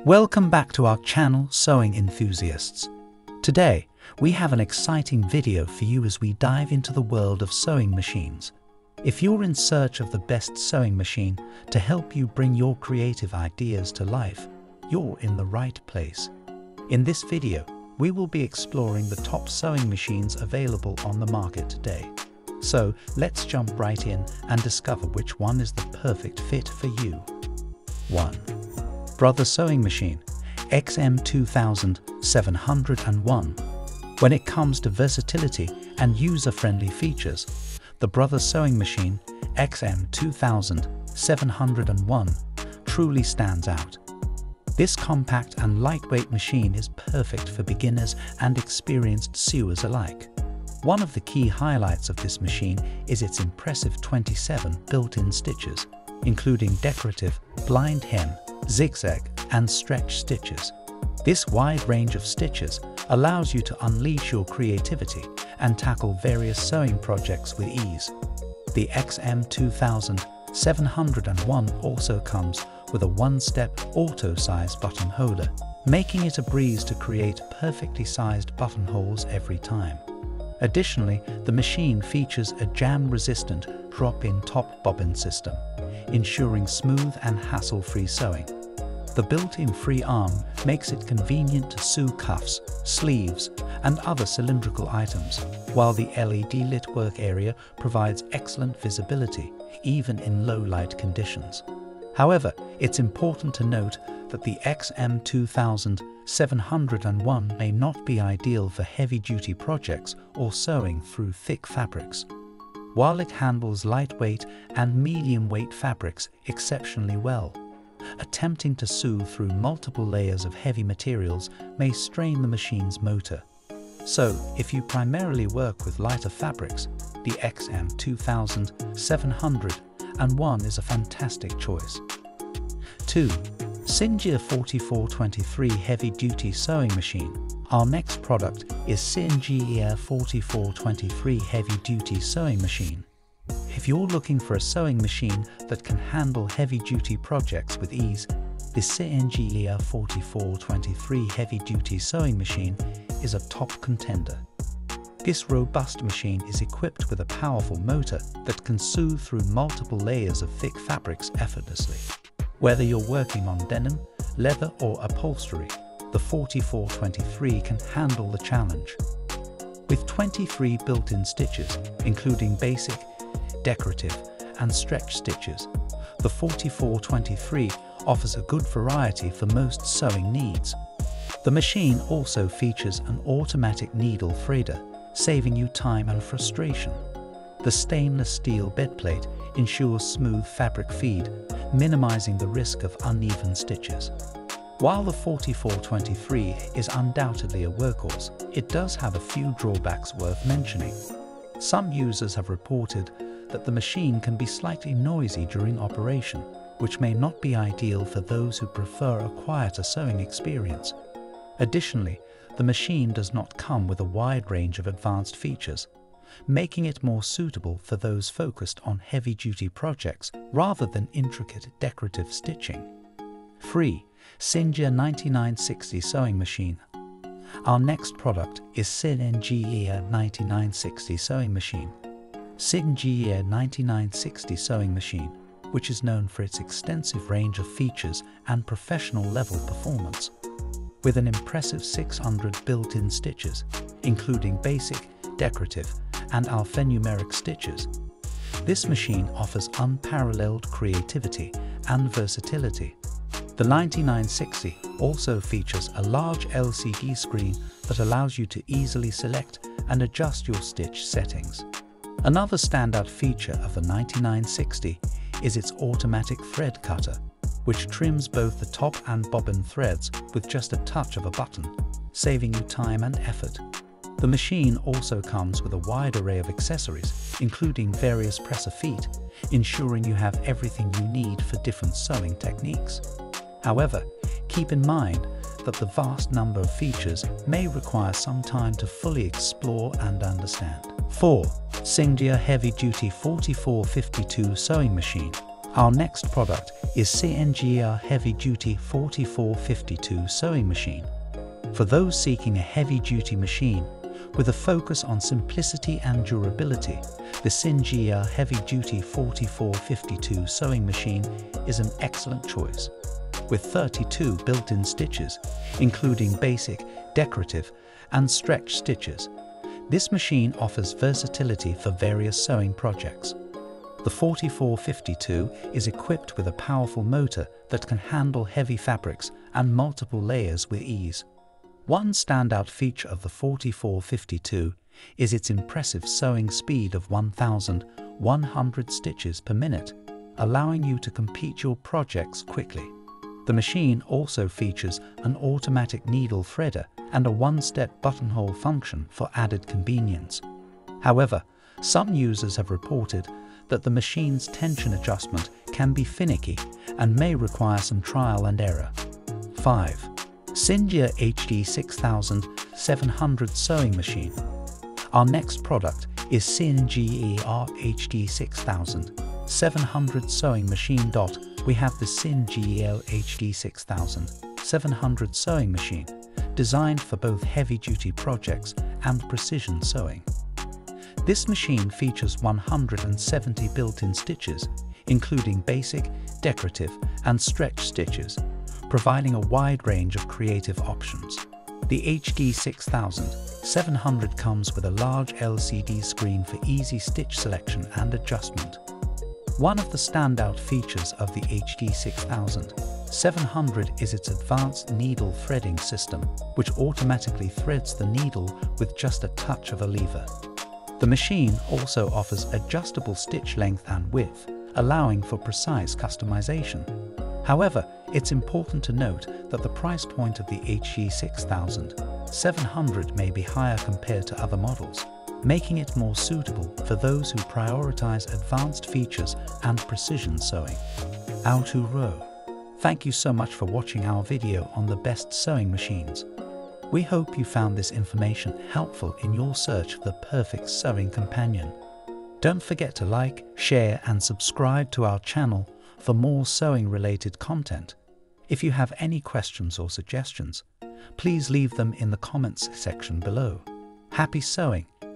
Welcome back to our channel, Sewing Enthusiasts. Today, we have an exciting video for you as we dive into the world of sewing machines. If you're in search of the best sewing machine to help you bring your creative ideas to life, you're in the right place. In this video, we will be exploring the top sewing machines available on the market today. So let's jump right in and discover which one is the perfect fit for you. 1. Brother Sewing Machine XM2701. When it comes to versatility and user-friendly features, the Brother Sewing Machine XM2701 truly stands out. This compact and lightweight machine is perfect for beginners and experienced sewers alike. One of the key highlights of this machine is its impressive 27 built-in stitches, including decorative, blind hem, zigzag, and stretch stitches. This wide range of stitches allows you to unleash your creativity and tackle various sewing projects with ease. The XM2701 also comes with a one-step auto-size button holder, making it a breeze to create perfectly sized buttonholes every time. Additionally, the machine features a jam-resistant drop-in top bobbin system, ensuring smooth and hassle-free sewing. The built-in free arm makes it convenient to sew cuffs, sleeves, and other cylindrical items, while the LED lit work area provides excellent visibility, even in low light conditions. However, it's important to note that the XM2701 may not be ideal for heavy-duty projects or sewing through thick fabrics. While it handles lightweight and medium-weight fabrics exceptionally well, attempting to sew through multiple layers of heavy materials may strain the machine's motor. So, if you primarily work with lighter fabrics, the XM2701 is a fantastic choice. 2. Singer 4423 Heavy Duty Sewing Machine. Our next product is Singer 4423 Heavy Duty Sewing Machine. If you're looking for a sewing machine that can handle heavy-duty projects with ease, the Singer 4423 heavy-duty sewing machine is a top contender. This robust machine is equipped with a powerful motor that can sew through multiple layers of thick fabrics effortlessly. Whether you're working on denim, leather or upholstery, the 4423 can handle the challenge. With 23 built-in stitches, including basic, decorative, and stretch stitches. The 4423 offers a good variety for most sewing needs. The machine also features an automatic needle threader, saving you time and frustration. The stainless steel bedplate ensures smooth fabric feed, minimizing the risk of uneven stitches. While the 4423 is undoubtedly a workhorse, it does have a few drawbacks worth mentioning. Some users have reported that the machine can be slightly noisy during operation, which may not be ideal for those who prefer a quieter sewing experience. Additionally, the machine does not come with a wide range of advanced features, making it more suitable for those focused on heavy-duty projects rather than intricate decorative stitching. Free Singer 9960 Sewing Machine Our next product is Singer 9960 Sewing Machine. Singer 9960 sewing machine, which is known for its extensive range of features and professional level performance. With an impressive 600 built-in stitches, including basic, decorative, and alphanumeric stitches, this machine offers unparalleled creativity and versatility. The 9960 also features a large LCD screen that allows you to easily select and adjust your stitch settings. Another standout feature of the 9960 is its automatic thread cutter, which trims both the top and bobbin threads with just a touch of a button, saving you time and effort. The machine also comes with a wide array of accessories, including various presser feet, ensuring you have everything you need for different sewing techniques. However, keep in mind that the vast number of features may require some time to fully explore and understand. 4. Singer Heavy Duty 4452 Sewing Machine Our next product is Singer Heavy Duty 4452 Sewing Machine. For those seeking a heavy-duty machine with a focus on simplicity and durability, the Singer Heavy Duty 4452 Sewing Machine is an excellent choice. With 32 built-in stitches, including basic, decorative and stretch stitches, this machine offers versatility for various sewing projects. The 4452 is equipped with a powerful motor that can handle heavy fabrics and multiple layers with ease. One standout feature of the 4452 is its impressive sewing speed of 1,100 stitches per minute, allowing you to complete your projects quickly. The machine also features an automatic needle threader and a one-step buttonhole function for added convenience. However, some users have reported that the machine's tension adjustment can be finicky and may require some trial and error. 5. Singer HD 6700 Sewing Machine Our next product is Singer HD 6700 Sewing Machine. We have the Singer HD 6700 Sewing Machine, designed for both heavy-duty projects and precision sewing. This machine features 170 built-in stitches, including basic, decorative and stretch stitches, providing a wide range of creative options. The HD 6700 comes with a large LCD screen for easy stitch selection and adjustment. One of the standout features of the HD 6700 is its advanced needle threading system, which automatically threads the needle with just a touch of a lever. The machine also offers adjustable stitch length and width, allowing for precise customization. However, it's important to note that the price point of the HD 6700 may be higher compared to other models, making it more suitable for those who prioritize advanced features and precision sewing. Auto Row. Thank you so much for watching our video on the best sewing machines. We hope you found this information helpful in your search for the perfect sewing companion. Don't forget to like, share and subscribe to our channel for more sewing related content. If you have any questions or suggestions, please leave them in the comments section below. Happy sewing